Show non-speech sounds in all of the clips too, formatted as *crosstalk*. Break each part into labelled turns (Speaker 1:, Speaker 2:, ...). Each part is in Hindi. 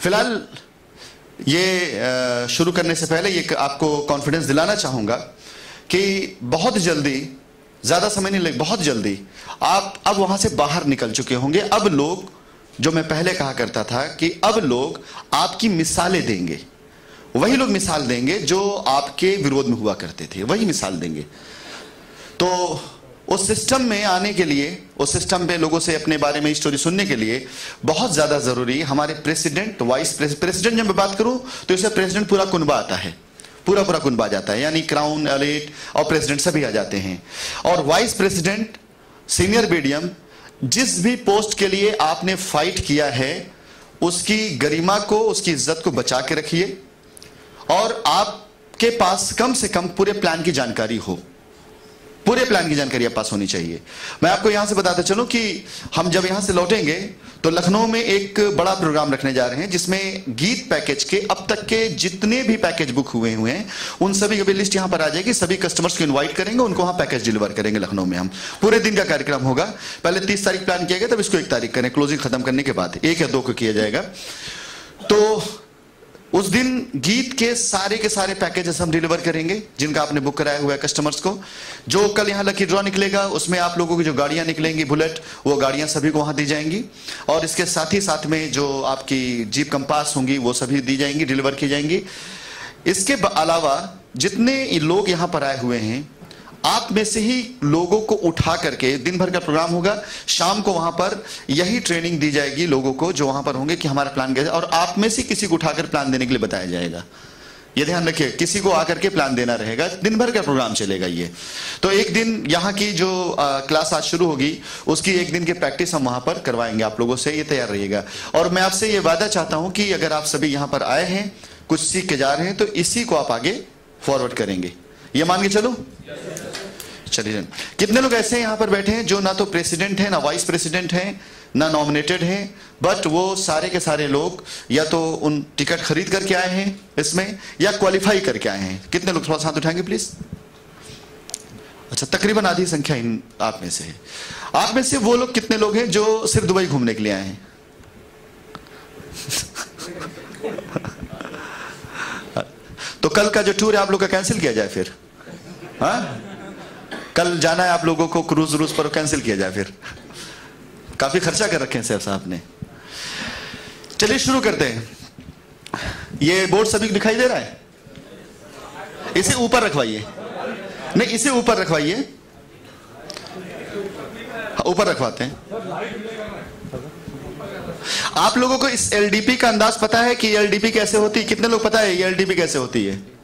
Speaker 1: फ़िलहाल ये शुरू करने से पहले ये आपको कॉन्फिडेंस दिलाना चाहूँगा कि बहुत जल्दी, ज़्यादा समय नहीं लगे बहुत जल्दी आप अब वहाँ से बाहर निकल चुके होंगे। अब लोग, जो मैं पहले कहा करता था कि अब लोग आपकी मिसालें देंगे। वही लोग मिसाल देंगे जो आपके विरोध में हुआ करते थे। वही मिसाल देंगे। तो उस सिस्टम में आने के लिए, उस सिस्टम पे लोगों से अपने बारे में स्टोरी सुनने के लिए बहुत ज़्यादा ज़रूरी हमारे प्रेसिडेंट वाइस प्रेसिडेंट जब मैं बात करूँ तो इसे प्रेसिडेंट पूरा कुनबा आता है। पूरा पूरा कुनबा जाता है। यानी क्राउन अलेट और प्रेसिडेंट सभी आ जाते हैं। और वाइस प्रेसिडेंट सीनियर बीडीएम जिस भी पोस्ट के लिए आपने फाइट किया है, उसकी गरिमा को, उसकी इज़्ज़त को बचा के रखिए। और आपके पास कम से कम पूरे प्लान की जानकारी हो। पूरे प्लान की जानकारी आप पास होनी चाहिए। मैं आपको यहाँ से बताता चलूँ कि हम जब यहाँ से लौटेंगे तो लखनऊ में एक बड़ा प्रोग्राम रखने जा रहे हैं, जिसमें गीत पैकेज के अब तक के जितने भी पैकेज बुक हुए हुए हैं, उन सभी की लिस्ट यहाँ पर आ जाएगी। सभी कस्टमर्स को इन्वाइट करेंगे, उनको वहाँ पैकेज डिलीवर करेंगे लखनऊ में हम। पूरे दिन का कार्यक्रम होगा। पहले तीस तारीख प्लान किया गया, तब इसको एक तारीख करें। क्लोजिंग खत्म करने के बाद एक या दो को किया जाएगा। तो उस दिन गीत के सारे के सारे पैकेजेस हम डिलीवर करेंगे, जिनका आपने बुक कराया हुआ है कस्टमर्स को। जो कल यहाँ लकी ड्रॉ निकलेगा, उसमें आप लोगों की जो गाड़ियाँ निकलेंगी बुलेट वो गाड़ियाँ सभी को वहाँ दी जाएँगी। और इसके साथ ही साथ में जो आपकी जीप कंपास होंगी, वो सभी दी जाएँगी डिलीवर की जाएँगी। इसके अलावा जितने लोग यहाँ पर आए हुए हैं आप में से ही लोगों को उठा करके दिन भर का प्रोग्राम होगा। शाम को वहाँ पर यही ट्रेनिंग दी जाएगी लोगों को जो वहाँ पर होंगे कि हमारा प्लान कैसे और आप में से किसी को उठाकर प्लान देने के लिए बताया जाएगा। ये ध्यान रखिए किसी को आकर के प्लान देना रहेगा। दिन भर का प्रोग्राम चलेगा ये। तो एक दिन यहाँ की जो आ, क्लास आज शुरू होगी उसकी एक दिन की प्रैक्टिस हम वहाँ पर करवाएँगे आप लोगों से ये तैयार रहिएगा। और मैं आपसे ये वादा चाहता हूँ कि अगर आप सभी यहाँ पर आए हैं कुछ सीख के जा रहे हैं तो इसी को आप आगे फॉरवर्ड करेंगे। ये मान के चलो। चलिए, कितने लोग ऐसे यहाँ पर बैठे हैं जो ना तो प्रेसिडेंट है, ना वाइस प्रेसिडेंट है, ना नॉमिनेटेड हैं बट वो सारे के सारे लोग या तो उन टिकट खरीद करके आए हैं इसमें या क्वालिफाई करके आए हैं। कितने लोग थोड़ा साथ उठाएँगे प्लीज़ अच्छा तकरीबन आधी संख्या इन आप में से है। आप में से वो लोग कितने लोग हैं जो सिर्फ़ दुबई घूमने के लिए आए हैं? *laughs* तो कल का जो टूर है आप लोग का कैंसिल किया जाए फिर? हाँ? कल जाना है आप लोगों को क्रूज रूज पर कैंसिल किया जाए फिर। काफ़ी खर्चा कर रखे हैं सैफ साहब ने। चलिए शुरू करते हैं। ये बोर्ड सभी दिखाई दे रहा है? इसे ऊपर रखवाइए। नहीं इसे ऊपर रखवाइए। हाँ, ऊपर रखवाते हैं। आप लोगों को इस एलडीपी का अंदाज पता है कि एलडीपी कैसे होती है? कितने लोग पता है एलडीपी कैसे होती है?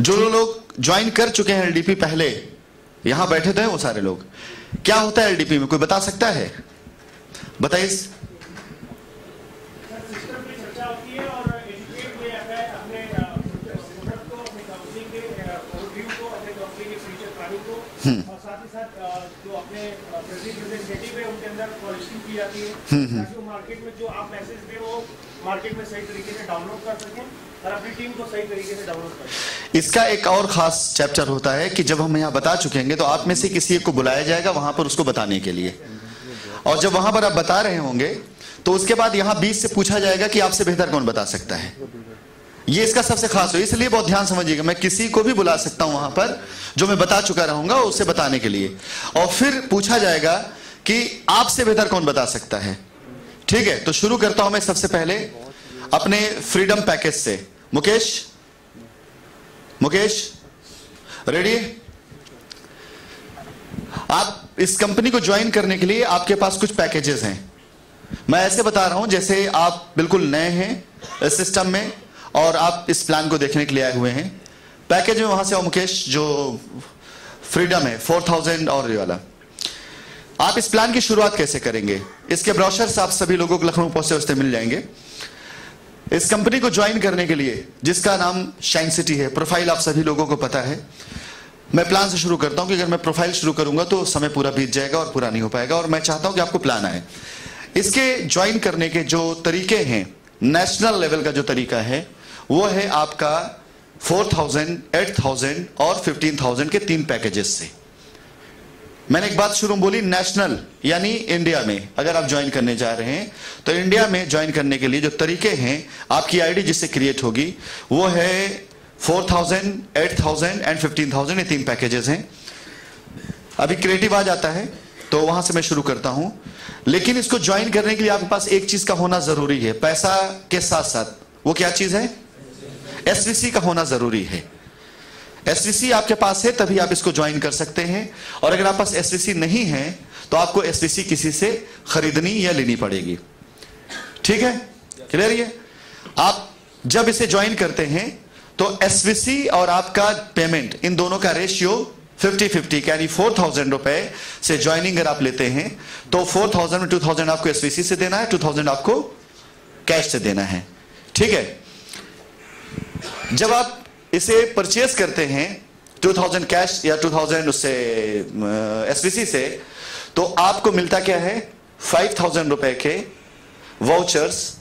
Speaker 1: जो लोग ज्वाइन कर चुके हैं एलडीपी पहले यहाँ बैठे थे वो सारे लोग। क्या होता है एलडीपी में? कोई बता सकता है? बताइए। हम्म। मार्केट में जो आप मैसेज दे वो मार्केट में सही तरीके से डाउनलोड कर सकें। इसका एक और खास चैप्टर होता है कि जब हम यहाँ बता चुके हैं तो आप में से किसी एक को बुलाया जाएगा वहाँ पर उसको बताने के लिए। और जब वहाँ पर आप बता रहे होंगे तो उसके बाद यहाँ बीच से पूछा जाएगा कि आपसे बेहतर कौन बता सकता है। ये इसका सबसे खास हो, इसलिए बहुत ध्यान समझिएगा, मैं किसी को भी बुला सकता हूँ वहाँ पर जो मैं बता चुका रहूँगा उसे बताने के लिए। और फिर पूछा जाएगा कि आपसे बेहतर कौन बता सकता है। ठीक है तो शुरू करता हूँ मैं सबसे पहले। अपने फ्रीडम पैकेज से। मुकेश? मुकेश? रेडी आप इस कंपनी को ज्वाइन करने के लिए आपके पास कुछ पैकेजेस हैं। मैं ऐसे बता रहा हूँ, जैसे आप बिल्कुल नए हैं इस सिस्टम में और आप इस प्लान को देखने के लिए आए हुए हैं। पैकेज में वहाँ से मुकेश, जो फ्रीडम है फोर थाउज़ेंड और ये वाला। आप इस प्लान की शुरुआत कैसे करेंगे? इसके ब्रोशर्स आप सभी लोगों को लखनऊ पहुँचते वस्ते मिल जाएँगे। इस कंपनी को ज्वाइन करने के लिए, जिसका नाम शाइन सिटी है प्रोफ़ाइल आप सभी लोगों को पता है। मैं प्लान से शुरू करता हूँ कि अगर मैं प्रोफ़ाइल शुरू करूँगा तो समय पूरा बीत जाएगा और पूरा नहीं हो पाएगा, और मैं चाहता हूँ कि आपको प्लान आए। इसके ज्वाइन करने के जो तरीके हैं नेशनल लेवल का जो तरीका है, वो है आपका फोर थाउज़ेंड एट थाउज़ेंड और फिफ्टीन थाउज़ेंड के तीन पैकेजेस से। मैंने एक बात शुरू बोली नेशनल यानी इंडिया में। अगर आप ज्वाइन करने जा रहे हैं तो इंडिया में ज्वाइन करने के लिए जो तरीके हैं आपकी आईडी जिससे क्रिएट होगी वो है 4000, 8000 एंड 15000 ये तीन पैकेजेस हैं। अभी क्रिएटिव आ जाता है तो वहाँ से मैं शुरू करता हूँ। लेकिन इसको ज्वाइन करने के लिए आपके पास एक चीज़ का होना ज़रूरी है पैसा के साथ साथ वो क्या चीज़ है? एसवीसी का होना ज़रूरी है। एसवीसी आपके पास है, तभी आप इसको ज्वाइन कर सकते हैं। और अगर आपके पास एसवीसी नहीं है तो आपको एसवीसी किसी से खरीदनी या लेनी पड़ेगी। ठीक है? क्लियर ये? आप जब इसे ज्वाइन करते हैं तो एसवीसी और आपका पेमेंट इन दोनों का रेशियो 50 50 यानी फोर थाउज़ेंड रुपए से ज्वाइनिंग अगर आप लेते हैं तो फोर थाउज़ेंड में टू थाउज़ेंड आपको एसवीसी से देना है टू थाउज़ेंड आपको कैश से देना है। ठीक है? जब आप इसे परचेज करते हैं 2000 कैश या 2000 उससे एसवीसी से तो आपको मिलता क्या है? 5000 रुपए के वाउचर्स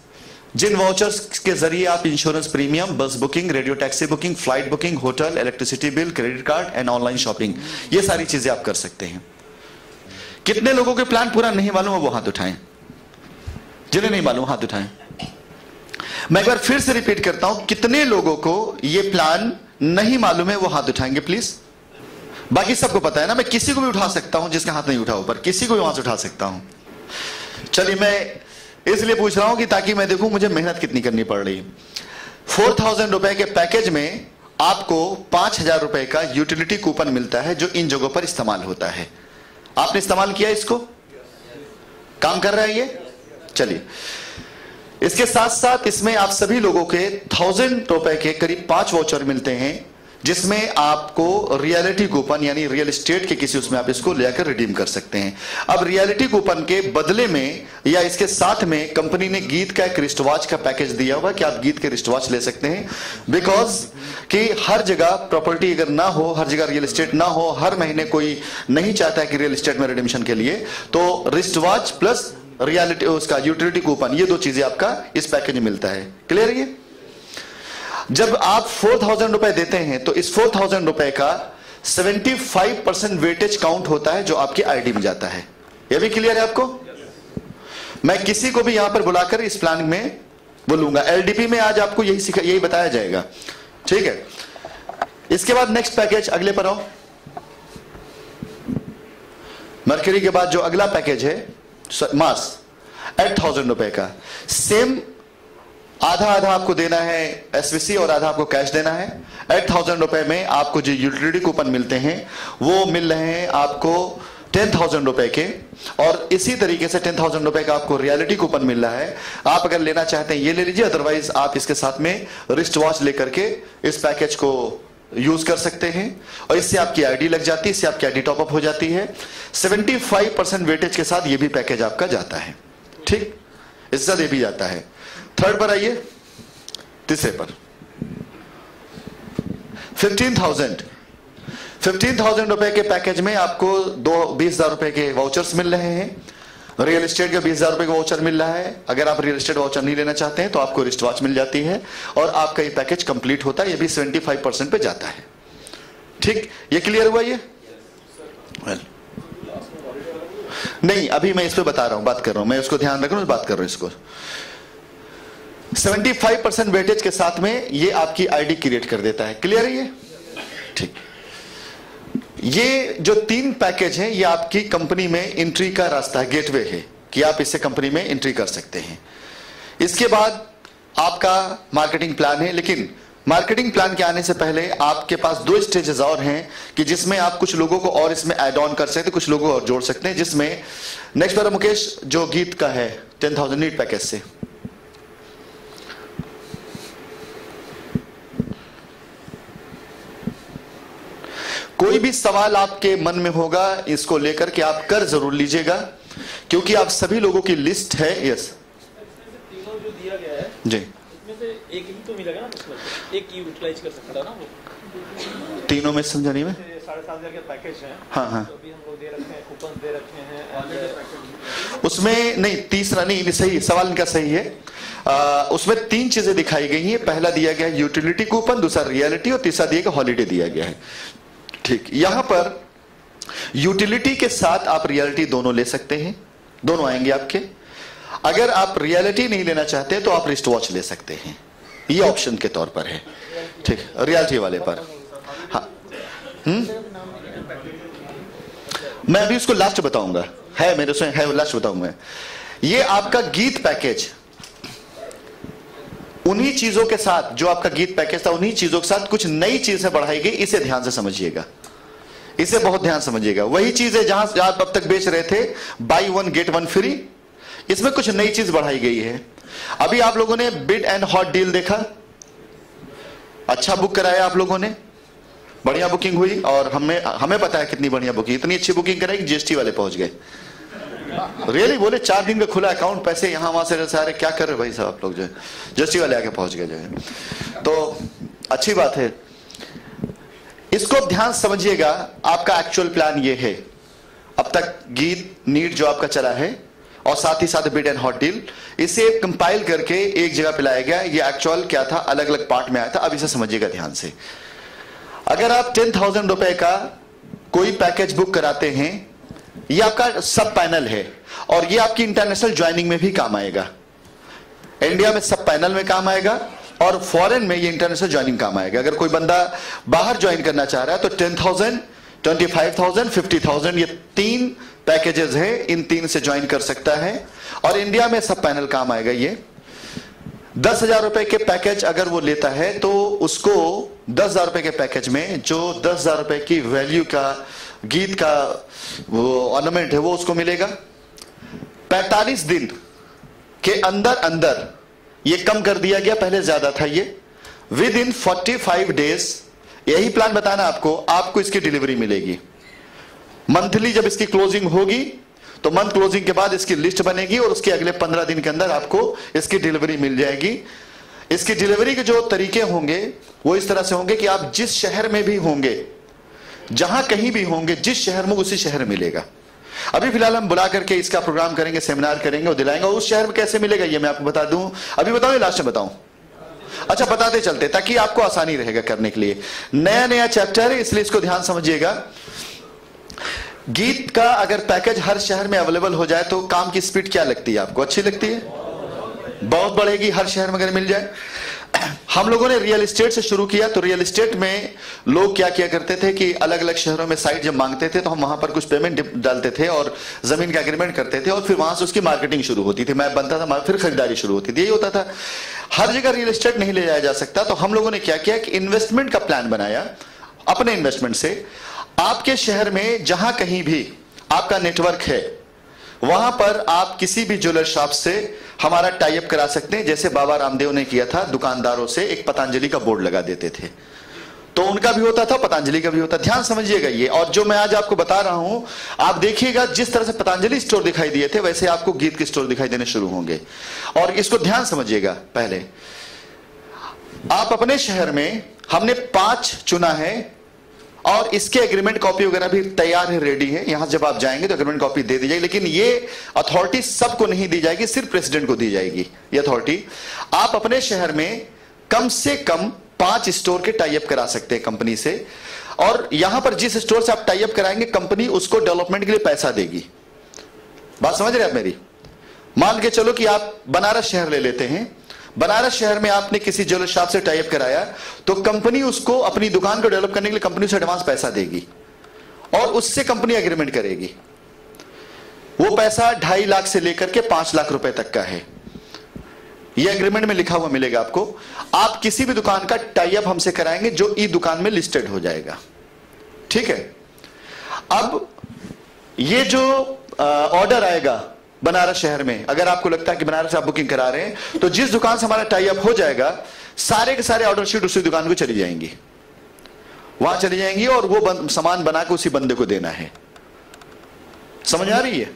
Speaker 1: जिन वाउचर्स के ज़रिए आप insurance premium bus booking radio taxi booking flight booking hotel electricity bill credit card and online shopping ये सारी चीज़ें आप कर सकते हैं। कितने लोगों के प्लान पूरा नहीं मालूम है वो हाथ उठाएँ। जिन्हें नहीं मालूम, हाथ उठाएँ। मैं एक बार फिर से रिपीट करता हूँ, कितने लोगों को यह प्लान नहीं मालूम है, वो हाथ उठाएँगे प्लीज़ बाकी सबको पता है ना, मैं किसी को भी उठा सकता हूँ जिसका हाथ नहीं उठा ऊपर, किसी को भी वहाँ से उठा सकता हूँ। चलिए, मैं इसलिए पूछ रहा हूँ कि ताकि मैं देखूँ मुझे मेहनत कितनी करनी पड़ रही फोर थाउज़ेंड रुपए के पैकेज में आपको पाँच हज़ार रुपए का यूटिलिटी कूपन मिलता है, जो इन जगहों पर इस्तेमाल होता है। आपने इस्तेमाल किया इसको? काम कर रहा है ये? चलिए। इसके साथ साथ इसमें आप सभी लोगों के थाउज़ेंड रुपए के करीब पाँच वाउचर मिलते हैं, जिसमें आपको रियलिटी कूपन यानी रियल एस्टेट के किसी उसमें आप इसको लेकर रिडीम कर सकते हैं। अब रियलिटी कूपन के बदले में या इसके साथ में कंपनी ने गीत का एक रिस्टवाच का पैकेज दिया हुआ कि आप गीत के रिस्टवाच ले सकते हैं। बिकॉज़ कि हर जगह प्रॉपर्टी अगर ना हो, हर जगह रियल एस्टेट ना हो, हर महीने कोई नहीं चाहता है कि रियल एस्टेट में रिडिमिशन के लिए तो रिस्ट वॉच प्लस रियलिटी उसका यूटिलिटी कूपन ये दो चीज़ें आपका इस पैकेज में मिलता है। क्लियर ये? जब आप फोर थाउज़ेंड रुपए देते हैं तो इस फोर थाउज़ेंड रुपए का seventy five percent weightage count होता है जो आपकी आईडी में जाता है। यह भी क्लियर है आपको? मैं किसी को भी यहाँ पर बुलाकर इस प्लान में बोलूँगा एलडीपी में आज आपको यही सिखा, यही बताया जाएगा। ठीक है? इसके बाद नेक्स्ट पैकेज अगले पर आओ। मरकरी के बाद जो अगला पैकेज है मास एट थाउज़ेंड रुपए का। सेम आधा आधा आपको देना है एसवीसी और आधा आपको कैश देना है। एट थाउज़ेंड रुपए में आपको जो यूटिलिटी कूपन मिलते हैं, वो मिल रहे हैं आपको टेन थाउज़ेंड रुपए के। और इसी तरीके से टेन थाउज़ेंड रुपए का आपको रियलिटी कूपन मिल रहा है। आप अगर लेना चाहते हैं, ये ले लीजिए अदरवाइज़ आप इसके साथ में रिस्ट वॉच लेकर के इस पैकेज को यूज़ कर सकते हैं और इससे आपकी आईडी लग जाती है, इससे आपकी आईडी टॉपअप हो जाती है। 75 परसेंट वेटेज के साथ ये भी पैकेज आपका जाता है। ठीक? इसके साथ भी जाता है। थर्ड पर आइए। तीसरे पर। फिफ्टीन थाउज़ेंड फिफ्टीन थाउज़ेंड रुपए के पैकेज में आपको दो, बीस हज़ार रुपए के वाउचर्स मिल रहे हैं। रियल एस्टेट का बीस हज़ार रुपए का वाउचर मिल रहा है। अगर आप रियल एस्टेट वाउचर नहीं लेना चाहते हैं तो आपको रिस्ट वॉच मिल जाती है और आपका ये पैकेज कंप्लीट होता है, ये भी सेवेंटी फाइव परसेंट पे जाता है। ठीक? ये क्लियर हुआ ये? Well. नहीं, अभी मैं इस पर बता रहा हूँ, बात कर रहा हूँ। मैं उसको ध्यान रख रहा हूँ बात कर रहा हूँ इसको। 75 परसेंट वेटेज के साथ में ये आपकी आईडी क्रिएट कर देता है। क्लियर है ये? ठीक। ये जो तीन पैकेज हैं, ये आपकी कंपनी में एंट्री का रास्ता है गेटवे है कि आप इससे कंपनी में एंट्री कर सकते हैं। इसके बाद आपका मार्केटिंग प्लान है, लेकिन मार्केटिंग प्लान के आने से पहले आपके पास दो स्टेजेस और हैं कि जिसमें आप कुछ लोगों को और इसमें एड ऑन कर सकते, कुछ लोगों को और जोड़ सकते हैं, जिसमें नेक्स्ट बार मुकेश, जो गीत का है टेन थाउज़ेंड नीट पैकेज से। कोई भी सवाल आपके मन में होगा इसको लेकर के आप कर ज़रूर लीजिएगा क्योंकि आप सभी लोगों की लिस्ट है यस
Speaker 2: जो. ही ही है
Speaker 1: तीनों में समझा नहीं मैं?
Speaker 2: हैं
Speaker 1: हाँ. हाँ
Speaker 2: हैं हैं
Speaker 1: उसमें नहीं तीसरा नहीं सही सवाल इनका सही है. आ, उसमें तीन चीज़ें दिखाई गई हैं पहला दिया गया यूटिलिटी कूपन दूसरा रियलिटी और तीसरा दिया गया हॉलीडे दिया गया है. ठीक। यहाँ पर यूटिलिटी के साथ आप रियलिटी दोनों ले सकते हैं। दोनों आएँगे आपके। अगर आप रियलिटी नहीं लेना चाहते तो आप रिस्ट वॉच ले सकते हैं। ये ऑप्शन के तौर पर है। ठीक रियलिटी वाले पर। हाँ। हम्म? मैं अभी उसको लास्ट बताऊँगा। है मेरे से, है लास्ट बताऊँगा ये आपका गीत पैकेज उन्हीं चीज़ों के साथ, जो आपका गीत पैकेज था, उन्हीं चीज़ों के साथ कुछ नई चीज़ें बढ़ाई गई, इसे ध्यान से समझिएगा। इसे बहुत ध्यान समझिएगा। वही चीज़ है जहाँ आप अब तक बेच रहे थे buy one get one free इसमें कुछ नई चीज़ बढ़ाई गई है। अभी आप लोगों ने बिड एंड हॉट डील देखा? अच्छा बुक कराया आप लोगों ने? बढ़िया बुकिंग हुई और हमें हमें पता है कितनी बढ़िया बुकिंग इतनी अच्छी बुकिंग कराई जीएसटी वाले पहुँच गए। रियली बोले, चार दिन का खुला अकाउंट पैसे यहाँ, वहाँ से सारे। क्या कर रहे भाई साहब आप लोग जो है? जीएसटी वाले आके पहुँच गए जो है। तो अच्छी बात है। इसको ध्यान समझिएगा, आपका एक्चुअल प्लान ये है। अब तक गीत नीट जो आपका चला है, और साथ ही साथ बिड एंड हॉट डील इसे कंपाइल करके एक जगह पे लाया गया, ये एक्चुअल क्या था अलग अलग पार्ट में आया था, अब इसे समझिएगा ध्यान से। अगर आप टेन थाउज़ेंड रुपए का कोई पैकेज बुक कराते हैं, ये आपका सब पैनल है, और ये आपकी इंटरनेशनल ज्वाइनिंग में भी काम आएगा। इंडिया में सब पैनल में काम आएगा और फॉरेन में ये इंटरनेशनल ज्वाइनिंग काम आएगा। अगर कोई बंदा बाहर ज्वाइन करना चाह रहा है तो ten thousand twenty five thousand fifty thousand ये तीन पैकेजेस है, इन तीन से ज्वाइन कर सकता है। और इंडिया में सब पैनल काम आएगा ये। दस हज़ार रुपए के पैकेज अगर वो लेता है तो उसको दस हज़ार रुपए के पैकेज में, जो दस हज़ार रुपए की वैल्यू का, गीत का वो ऑर्नामेंट है, वो उसको मिलेगा। 45 दिन के अंदर अंदर ये कम कर दिया गया, पहले ज़्यादा था ये। विद इन 45 डेज़ यही प्लान बताना आपको आपको इसकी डिलीवरी मिलेगी। मंथली जब इसकी क्लोजिंग होगी तो मंथ क्लोजिंग के बाद इसकी लिस्ट बनेगी और उसके अगले पंद्रह दिन के अंदर आपको इसकी डिलीवरी मिल जाएगी। इसकी डिलीवरी के जो तरीके होंगे, वो इस तरह से होंगे कि आप जिस शहर में भी होंगे, जहाँ कहीं भी होंगे, जिस शहर में उसी शहर मिलेगा। अभी फ़िलहाल हम बुला करके इसका प्रोग्राम करेंगे, सेमिनार करेंगे और दिलाएँगे। उस शहर में कैसे मिलेगा, ये मैं आपको बता दूँ। अभी बताऊँ लास्ट में बताऊँ। अच्छा बताते चलते, ताकि आपको आसानी रहेगा करने के लिए। नया नया चैप्टर है, इसलिए इसको ध्यान समझिएगा। गीत का अगर पैकेज हर शहर में अवेलेबल हो जाए तो काम की स्पीड क्या लगती है आपको? अच्छी लगती है? बहुत बढ़ेगी, हर शहर में अगर मिल जाए। हम लोगों ने रियल एस्टेट से शुरू किया तो रियल एस्टेट में लोग क्या किया करते थे कि अलग अलग शहरों में साइट जब मांगते थे तो हम वहाँ पर कुछ पेमेंट डालते थे और ज़मीन का एग्रीमेंट करते थे और फिर वहाँ से उसकी मार्केटिंग शुरू होती थी। मैं बनता था फिर खरीदारी शुरू होती थी। यही होता था। हर जगह रियल एस्टेट नहीं ले जाया जा सकता तो हम लोगों ने क्या किया कि इन्वेस्टमेंट का प्लान बनाया अपने इन्वेस्टमेंट से। आपके शहर में जहाँ कहीं भी आपका नेटवर्क है वहाँ पर आप किसी भी ज्वेलर शॉप से हमारा टाइप करा सकते हैं। जैसे बाबा रामदेव ने किया था, दुकानदारों से एक पतंजलि का बोर्ड लगा देते थे। तो उनका भी होता था, पतंजलि का भी होता ध्यान समझिएगा ये। और जो मैं आज आपको बता रहा हूँ, आप देखिएगा, जिस तरह से पतंजलि स्टोर दिखाई दिए थे, वैसे आपको गीत के स्टोर दिखाई देने शुरू होंगे। और इसको ध्यान समझिएगा पहले। आप अपने शहर में हमने पाँच चुना है और इसके एग्रीमेंट कॉपी वगैरह भी तैयार है रेडी है। यहाँ जब आप जाएँगे तो एग्रीमेंट कॉपी दे दी जाएगी, लेकिन ये अथॉरिटी सबको नहीं दी जाएगी, सिर्फ़ प्रेसिडेंट को दी जाएगी, ये अथॉरिटी आप अपने शहर में कम से कम पाँच स्टोर के टाइप करा सकते हैं कंपनी से। और यहाँ पर जिस स्टोर से आप टाइप कराएँगे कंपनी उसको डेवलपमेंट के लिए पैसा देगी। बात समझ रहे आप मेरी? मान के चलो कि आप बनारस शहर ले लेते हैं बनारस शहर में आपने किसी ज्वेलर शॉप से टाइप कराया तो कंपनी उसको अपनी दुकान को डेवलप करने के लिए कंपनी से एडवांस पैसा देगी। और उससे कंपनी एग्रीमेंट करेगी। वो पैसा ढाई लाख से लेकर के पाँच लाख रुपए तक का है। ये एग्रीमेंट में लिखा हुआ मिलेगा आपको। आप किसी भी दुकान का टाइप हमसे कराएँगे, जो ई दुकान में लिस्टेड हो जाएगा। ठीक है? अब ये जो ऑर्डर आएगा बनारस शहर में। अगर आपको लगता है कि बनारस आप बुकिंग करा रहे हैं तो जिस दुकान से हमारा टाई अप हो जाएगा सारे के सारे ऑर्डर शीट उसी दुकान को चली जाएँगी। वहाँ चली जाएँगी और वो बन, सामान बना के उसी बंदे को देना है। समझ आ रही है?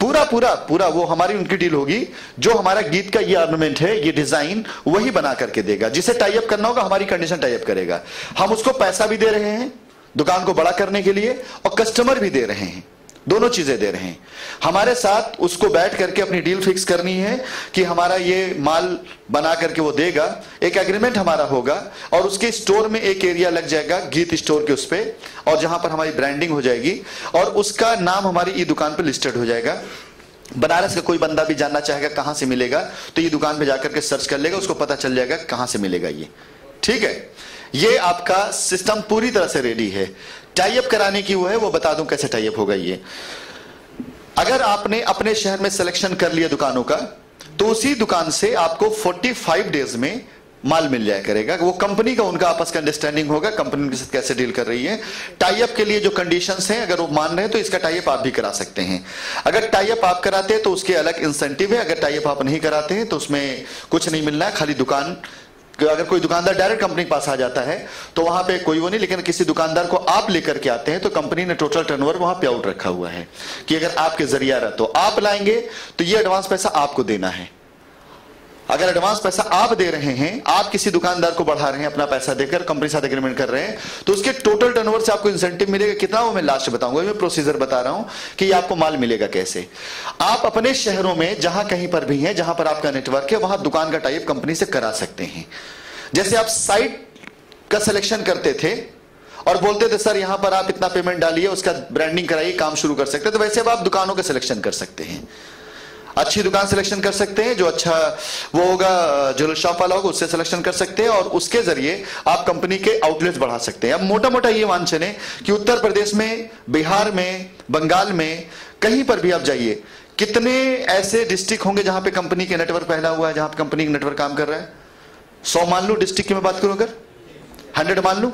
Speaker 1: पूरा पूरा पूरा वो हमारी उनकी डील होगी जो हमारा गीत का ये ऑर्नामेंट है ये डिज़ाइन वही बना करके देगा। जिसे टाइप करना होगा हमारी कंडीशन टाइप करेगा। हम उसको पैसा भी दे रहे हैं दुकान को बड़ा करने के लिए और कस्टमर भी दे रहे हैं। दोनों चीज़ें दे रहे हैं। हमारे साथ उसको बैठ करके अपनी डील फिक्स करनी है कि हमारा ये माल बना करके वो देगा, एक एग्रीमेंट हमारा होगा और उसके स्टोर में एक एरिया लग जाएगा, गीत स्टोर के उस पर और जहाँ पर हमारी ब्रांडिंग हो जाएगी और उसका नाम हमारी ई दुकान पर लिस्टेड हो जाएगा। बनारस का कोई बंदा भी जानना चाहेगा कहाँ से मिलेगा तो ये दुकान पे जाकर के सर्च कर लेगा, उसको पता चल जाएगा कहाँ से मिलेगा ये। ठीक है? ये आपका सिस्टम पूरी तरह से रेडी है। टाइप कराने की वो है, वो बता दूँ कैसे टाइप होगा ये। अगर आपने अपने शहर में सिलेक्शन कर लिया दुकानों का तो उसी दुकान से आपको 45 डेज़ में माल मिल जाया करेगा। वो कंपनी का, उनका आपस का अंडरस्टैंडिंग होगा कंपनी उनके साथ कैसे डील कर रही है। टाइप के लिए जो कंडीशन हैं, अगर वो मान रहे हैं तो इसका टाइप आप भी करा सकते हैं। अगर टाइप आप कराते हैं तो उसके अलग इंसेंटिव है। अगर टाइप आप नहीं कराते हैं तो उसमें कुछ नहीं मिलना है। खाली दुकान अगर कोई दुकानदार डायरेक्ट कंपनी के पास आ जाता है तो वहाँ पे कोई वो नहीं, लेकिन किसी दुकानदार को आप लेकर के आते हैं तो कंपनी ने टोटल टर्नओवर वहाँ पे आउट रखा हुआ है कि अगर आपके ज़रिया रहा तो आप लाएँगे तो ये एडवांस पैसा आपको देना है। अगर एडवांस पैसा आप दे रहे हैं, आप किसी दुकानदार को बढ़ा रहे हैं, अपना पैसा देकर कंपनी साथ एग्रीमेंट कर रहे हैं तो उसके टोटल टर्नओवर से आपको इंसेंटिव मिलेगा। कितना वो मैं लास्ट बताऊँगा, मैं प्रोसीजर बता रहा हूँ कि आपको माल मिलेगा कैसे। आप अपने शहरों में, जहाँ कहीं पर भी हैं, जहाँ पर आपका नेटवर्क है, वहाँ दुकान का टाइप कंपनी से करा सकते हैं। जैसे आप साइट का सिलेक्शन करते थे और बोलते थे, सर, यहाँ पर आप इतना पेमेंट डालिए, उसका ब्रांडिंग कराइए, काम शुरू कर सकते तो वैसे अब आप दुकानों का सिलेक्शन कर सकते हैं। अच्छी दुकान सिलेक्शन कर सकते हैं, जो अच्छा वो होगा ज्वेलर शॉप वाला होगा, उससे सिलेक्शन कर सकते हैं और उसके ज़रिए आप कंपनी के आउटलेट बढ़ा सकते हैं। अब मोटा मोटा ये मान चले कि उत्तर प्रदेश में, बिहार में, बंगाल में, कहीं पर भी आप जाइए, कितने ऐसे डिस्ट्रिक्ट होंगे जहाँ पे कंपनी के नेटवर्क पहला हुआ है, जहाँ पे कंपनी का नेटवर्क काम कर रहा है? सौ मान लू डिस्ट्रिक्ट की मैं बात करूँ अगर? हंड्रेड मान लू?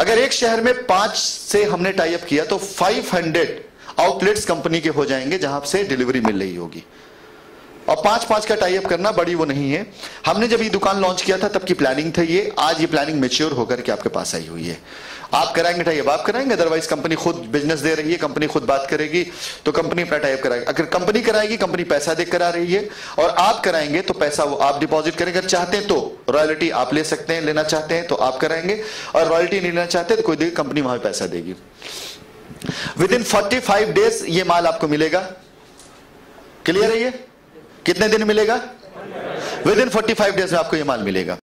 Speaker 1: अगर एक शहर में पाँच से हमने टाइप किया तो फाइव हंड्रेड आउटलेट्स कंपनी के हो जाएँगे जहाँ से डिलीवरी मिल रही होगी। और पाँच पाँच का टाइप करना बड़ी वो नहीं है। हमने जब ये दुकान लॉन्च किया था, तब की प्लानिंग था ये। आज ये प्लानिंग मेच्योर होकर के आपके पास आई हुई है। आप कराएँगे टाइप आप कराएँगे? अदरवाइज़ कंपनी खुद बिज़नेस दे रही है कंपनी खुद बात करेगी तो कंपनी अपना टाइप कराएगी। अगर कंपनी कराएगी कंपनी पैसा देकर करा रही है। और आप कराएँगे तो पैसा वो आप डिपॉजिट करेंगे अगर चाहते हैं तो रॉयल्टी आप ले सकते हैं, लेना चाहते हैं तो आप कराएँगे। और रॉयल्टी नहीं लेना चाहते तो कोई देगी कंपनी वहाँ पैसा देगी। Within forty five days ये माल आपको मिलेगा। क्लियर है ये? कितने दिन मिलेगा? Within forty five days में आपको ये माल मिलेगा।